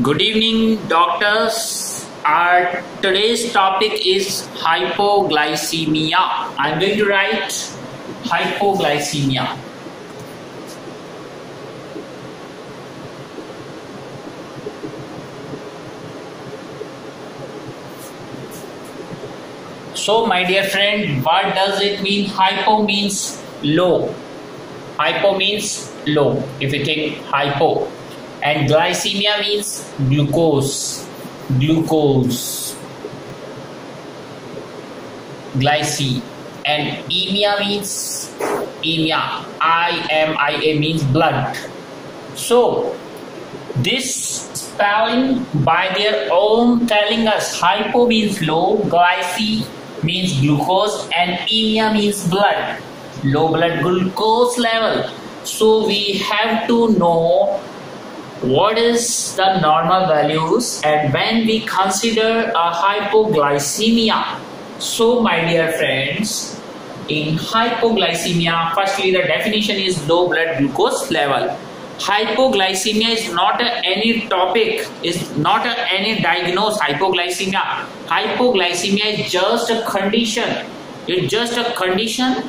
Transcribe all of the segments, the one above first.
Good evening, doctors. Our today's topic is hypoglycemia. I'm going to write hypoglycemia. So, my dear friend, what does it mean? Hypo means low. Hypo means low. If you think hypo, and glycemia means glucose. Glucose. Glyce. And emia means emia. I M I A means blood. So, this spelling by their own telling us hypo means low, glyce means glucose and emia means blood low blood glucose level so we have to know what is the normal values and when we consider a hypoglycemia? So my dear friends in hypoglycemia firstly the definition is low blood glucose level. Hypoglycemia is not any topic is not any diagnosed hypoglycemia. Hypoglycemia is just a condition. It's just a condition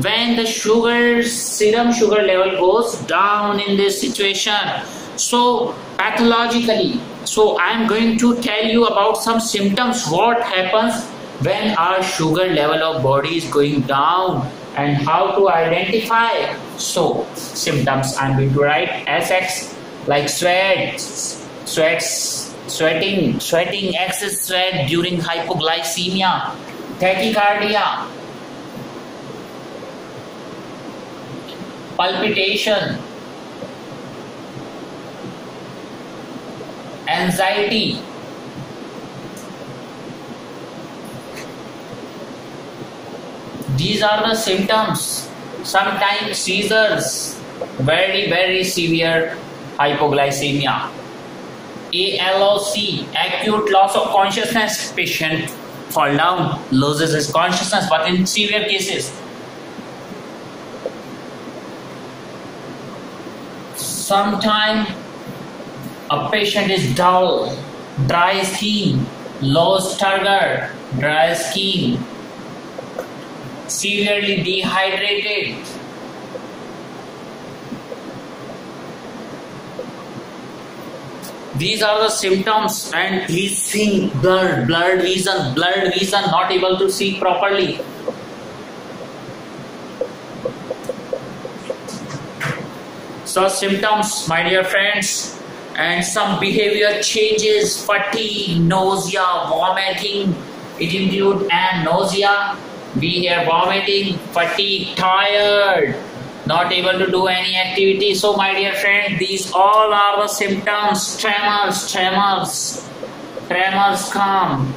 when the sugar serum sugar level goes down in this situation so pathologically so i'm going to tell you about some symptoms. What happens when our sugar level of body is going down and how to identify? So symptoms i'm going to write. Sx like sweat sweats sweating sweating excess sweat during hypoglycemia tachycardia palpitation anxiety. These are the symptoms. Sometimes seizures very very severe hypoglycemia. ALOC acute loss of consciousness patient fall down loses his consciousness but in severe cases sometimes a patient is dull dry skin low turgor dry skin severely dehydrated. These are the symptoms and he's seeing blurred, blurred vision, blurred vision, not able to see properly. So symptoms, my dear friends, and some behavior changes, fatigue, nausea, vomiting, it include and nausea, we hear vomiting, fatigue, tired, not able to do any activity. So, my dear friend, these all are the symptoms. Tremors, tremors, tremors come.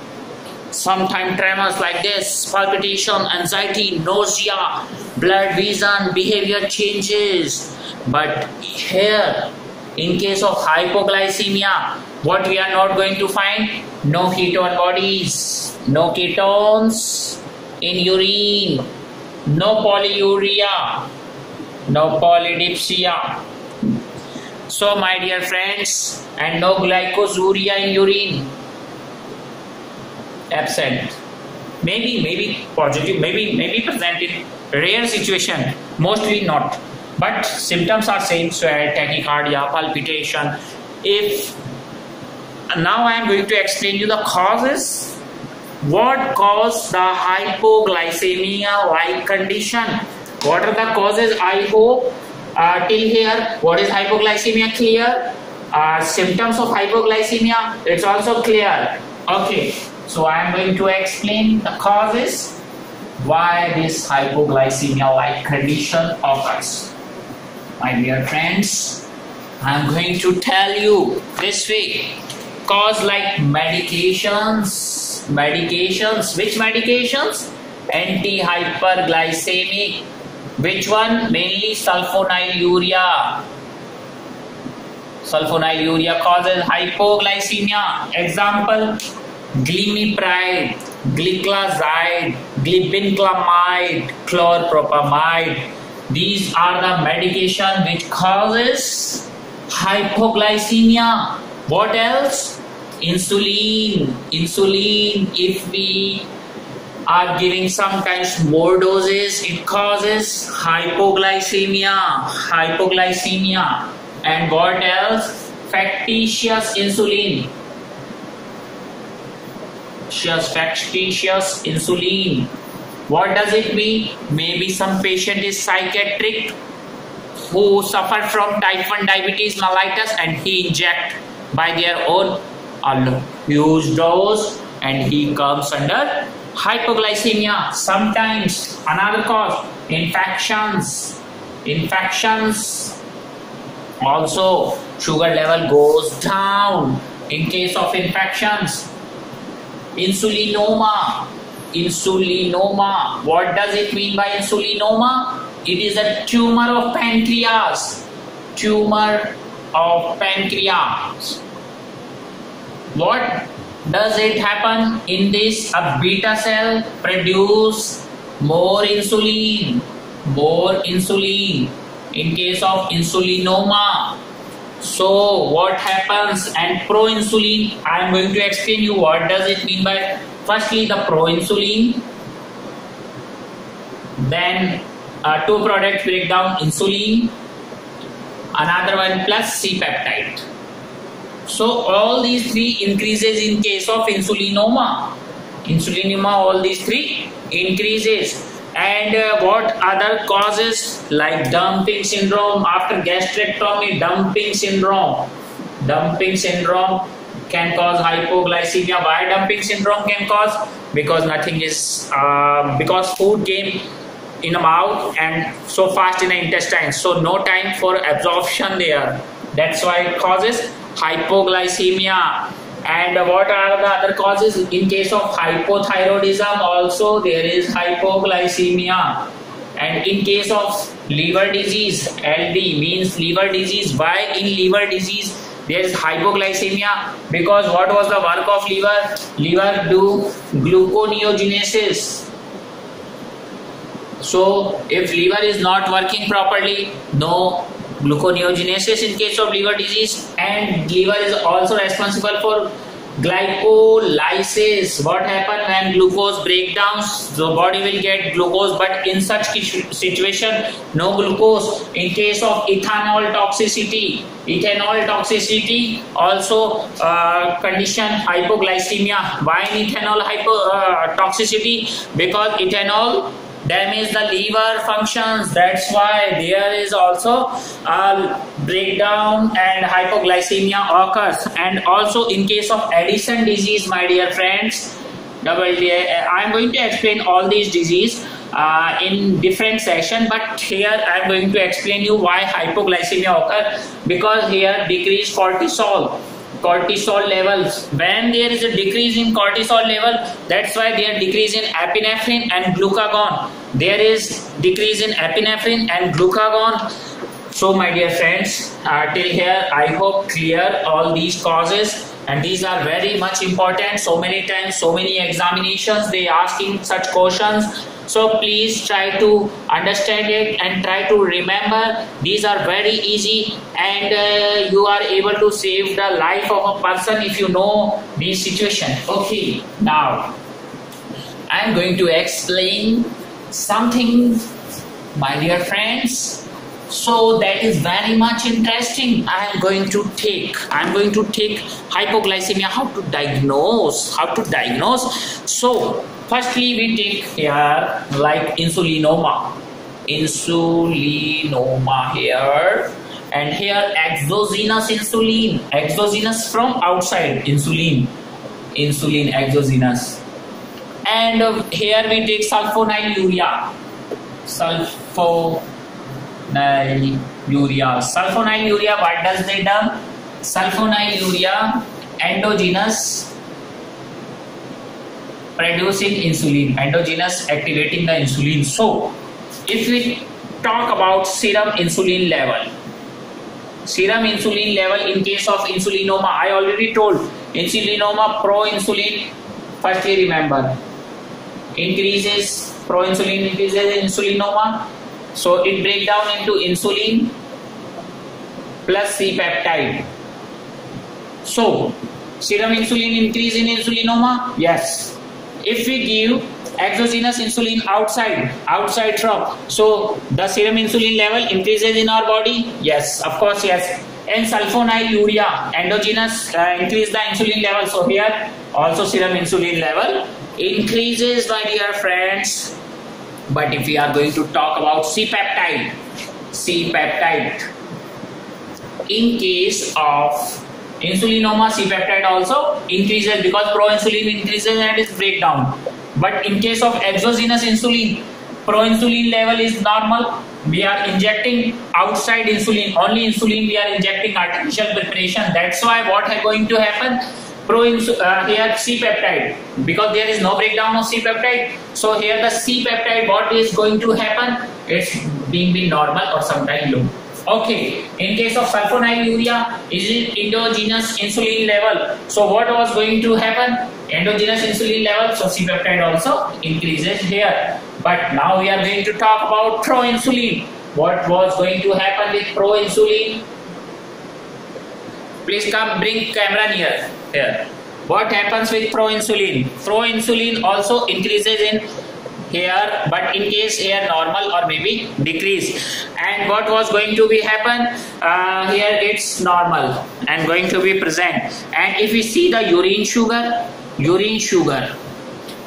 Sometimes tremors like this, palpitation, anxiety, nausea, blood vision, behavior changes. But here, in case of hypoglycemia, what we are not going to find? No ketone bodies, no ketones, in urine, no polyuria, no polydipsia. So, my dear friends, and no glycosuria in urine, absent. Maybe, maybe positive, maybe, maybe present in rare situation, mostly not. But symptoms are same: sweat, tachycardia, palpitation. If now I am going to explain you the causes what caused the hypoglycemia like condition? What are the causes? I hope uh, till here, what is hypoglycemia clear? Uh, symptoms of hypoglycemia, it's also clear. Okay, so I am going to explain the causes why this hypoglycemia like condition occurs. My dear friends, I am going to tell you this way cause like medications medications. Which medications? Anti-hyperglycemic. Which one? Mainly sulfonylurea. Sulfonylurea causes hypoglycemia. Example, glimepiride, gliclazide, glibenclamide, chlorpropamide. These are the medication which causes hypoglycemia. what else? Insulin. Insulin if we are giving some kinds more doses it causes hypoglycemia. Hypoglycemia. And what else? Factitious insulin. Factitious insulin what does it mean? Maybe some patient is psychiatric who suffer from type 1 diabetes mellitus and he inject by their own a huge dose and he comes under hypoglycemia. Sometimes another cause infections. Infections. Also sugar level goes down in case of infections. Insulinoma insulinoma. What does it mean by insulinoma? It is a tumor of pancreas. Tumor of pancreas. What does it happen in this a beta cell produce? More insulin. More insulin. In case of insulinoma. So what happens? And proinsulin i am going to explain you what does it mean by firstly the proinsulin then uh, two products break down insulin another one plus c peptide so all these three increases in case of insulinoma. Insulinoma all these three increases. And uh, what other causes? Like dumping syndrome after gastrectomy dumping syndrome. Dumping syndrome can cause hypoglycemia why dumping syndrome can cause because nothing is uh, because food came in the mouth and so fast in the intestine. So no time for absorption there. That's why it causes hypoglycemia. And what are the other causes? In case of hypothyroidism also there is hypoglycemia. And in case of liver disease ld means liver disease. Why in liver disease there is hypoglycemia because what was the work of liver? Liver do gluconeogenesis. So if liver is not working properly no gluconeogenesis in case of liver disease and liver is also responsible for glycolysis what happen when glucose breakdowns? The body will get glucose but in such situation no glucose. In case of ethanol toxicity ethanol toxicity also uh, condition hypoglycemia. Why ethanol hypo uh, toxicity? Because ethanol damage the liver functions. That's why there is also a breakdown and hypoglycemia occurs. And also in case of addison disease my dear friends i'm going to explain all these disease uh, in different session but here i'm going to explain you why hypoglycemia occurs because here decreased cortisol cortisol levels. When there is a decrease in cortisol level that's why there decrease in epinephrine and glucagon. There is decrease in epinephrine and glucagon. So my dear friends uh, till here i hope clear all these causes. And these are very much important. So many times so many examinations they asking such questions so please try to understand it and try to remember. These are very easy and uh, you are able to save the life of a person if you know this situation. Okay now i am going to explain something my dear friends. So that is very much interesting. I am going to take i am going to take hypoglycemia. How to diagnose? How to diagnose? So firstly we take here like insulinoma. Insulinoma here. And here exogenous insulin. Exogenous from outside insulin. Insulin exogenous. And uh, here we take sulfonylurea. Sulfo sulfonylurea. Sulfonylurea, what does they do? Sulfonylurea endogenous producing insulin, endogenous activating the insulin. So, if we talk about serum insulin level, serum insulin level in case of insulinoma, I already told insulinoma pro-insulin, firstly remember, increases pro-insulin increases insulinoma so it breaks down into insulin plus C-peptide. So, serum insulin increase in insulinoma? Yes. If we give exogenous insulin outside, outside from, so the serum insulin level increases in our body? Yes, of course, yes. And sulfonylurea, endogenous uh, increase the insulin level. So here also serum insulin level increases, my dear friends. But if we are going to talk about C-peptide, C-peptide, in case of insulinoma, C-peptide also increases because proinsulin increases and its breakdown. But in case of exogenous insulin, proinsulin level is normal. We are injecting outside insulin, only insulin we are injecting artificial preparation. That's why what is going to happen? Pro uh, here C peptide because there is no breakdown of C peptide. So here the C peptide what is going to happen? It's being be normal or sometime low. Okay, in case of sulfonylurea, is it endogenous insulin level? So what was going to happen? Endogenous insulin level, so C-peptide also increases here. But now we are going to talk about proinsulin. What was going to happen with proinsulin? Please come bring camera near here. What happens with proinsulin? Proinsulin also increases in here but in case here normal or maybe decrease. And what was going to be happen? Uh, here it's normal and going to be present. And if we see the urine sugar urine sugar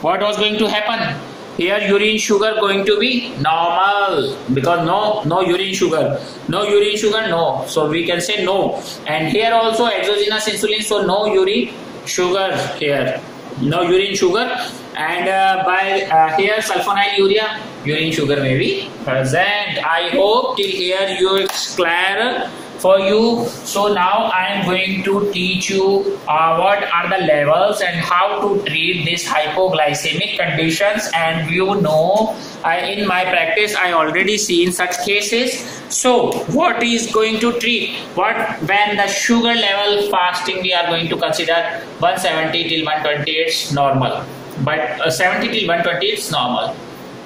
what was going to happen? Here urine sugar going to be normal because no no urine sugar. No urine sugar no. So we can say no. And here also exogenous insulin so no urine sugar here. No urine sugar and uh, by uh, here sulfonylurea urine sugar may be present. I hope till here you it's clear for you. So now i am going to teach you uh, what are the levels and how to treat this hypoglycemic conditions. And you know I, in my practice i already seen such cases. So what is going to treat? What when the sugar level fasting we are going to consider? 170 till 120 it's normal but uh, 70 till 120 is normal.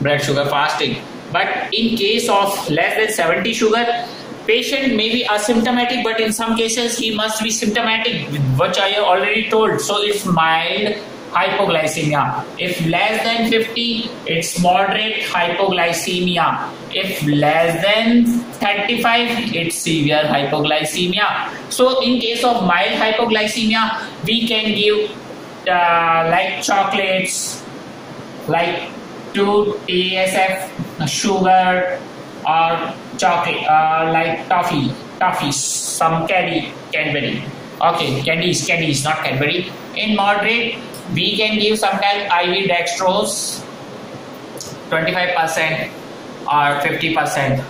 Blood sugar fasting. But in case of less than 70 sugar patient may be asymptomatic but in some cases he must be symptomatic which i already told. So it's mild hypoglycemia. If less than 50 it's moderate hypoglycemia. If less than 35 it's severe hypoglycemia. So in case of mild hypoglycemia we can give uh, like chocolates, like two ASF sugar or chocolate, uh, like toffee, toffees, some candy, Cadbury. Okay, candies, candies, not Cadbury. In moderate, we can give sometimes IV dextrose, 25% or 50%.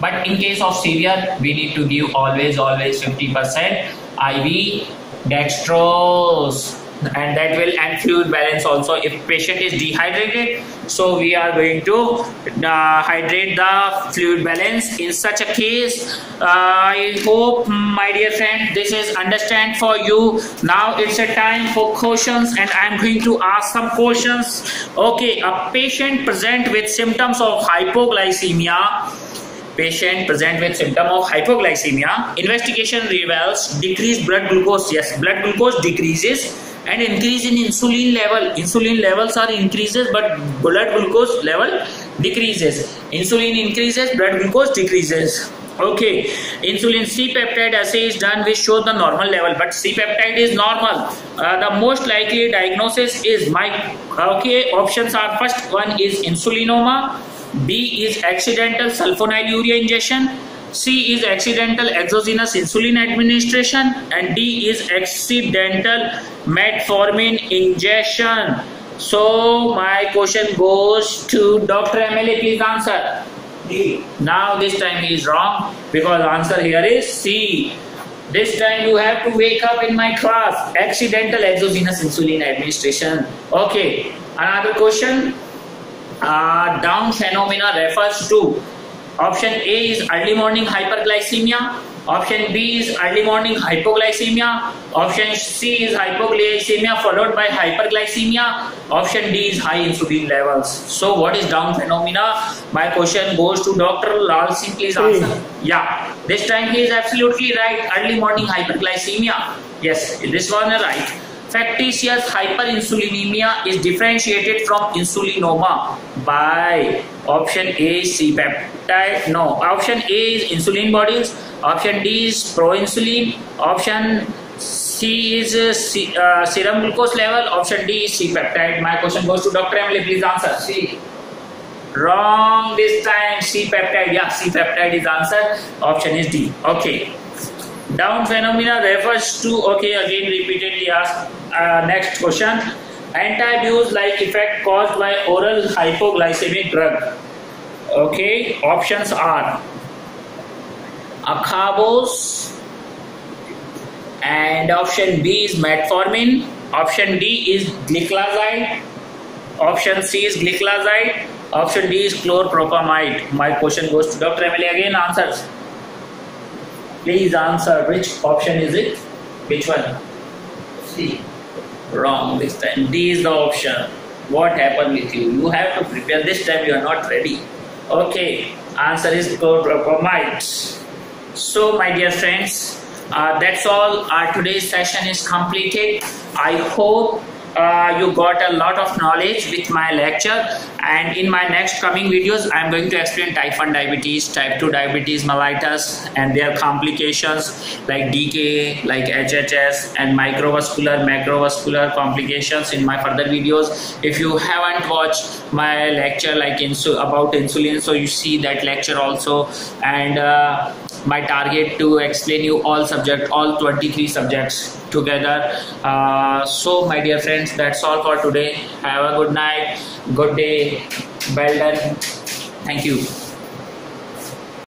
But in case of severe, we need to give always, always 50% IV dextrose and that will and fluid balance also. If patient is dehydrated so we are going to uh, hydrate the fluid balance. In such a case uh, i hope my dear friend this is understand for you. Now it's a time for questions and i'm going to ask some questions okay a patient present with symptoms of hypoglycemia patient present with symptom of hypoglycemia. Investigation reveals decreased blood glucose yes blood glucose decreases and increase in insulin level. Insulin levels are increases but blood glucose level decreases. Insulin increases blood glucose decreases. Okay insulin c-peptide assay is done which show the normal level but c-peptide is normal. Uh, the most likely diagnosis is my okay options are first one is insulinoma b is accidental sulfonylurea injection C is accidental exogenous insulin administration and D is accidental metformin ingestion. So my question goes to Dr. MLA. Please answer. D. Now this time he is wrong because answer here is C. This time you have to wake up in my class. Accidental exogenous insulin administration. Okay. Another question. Uh, Dawn phenomena refers to Option A is early morning hyperglycemia. Option B is early morning hypoglycemia. Option C is hypoglycemia followed by hyperglycemia. Option D is high insulin levels. So what is dawn phenomena? My question goes to Dr. Lal Singh. Please answer. Yeah. This time he is absolutely right. Early morning hyperglycemia. Yes, this one is right. Factitious hyperinsulinemia is differentiated from insulinoma by option A C peptide. No, option A is insulin bodies. Option D is proinsulin. Option C is uh, C, uh, serum glucose level. Option D is C peptide. My question goes to Dr. Emily. Please answer. C. Wrong this time. C peptide. Yeah, C peptide is answer. Option is D. Okay. Dawn phenomena refers to, okay, again repeatedly asked. Uh, next question. Antabuse like effect caused by oral hypoglycemic drug. Okay, options are Acarbose and option B is metformin. Option D is gliclazide. Option C is gliclazide. Option D is chlorpropamide. My question goes to Dr. Emily again. Answers. Please answer which option is it? Which one? C. Wrong this time. D is the option. What happened with you? You have to prepare. This time you are not ready. Okay. Answer is chlorpropamide. So my dear friends, uh, that's all. Our today's session is completed. I hope uh, you got a lot of knowledge with my lecture. And in my next coming videos i'm going to explain type 1 diabetes type 2 diabetes mellitus and their complications like dka like hhs and microvascular macrovascular complications in my further videos. If you haven't watched my lecture like insu about insulin so you see that lecture also. And uh, my target to explain you all subject all 23 subjects together. Uh, so my dear friends that's all for today. Have a good night. Good day. Well done. Thank you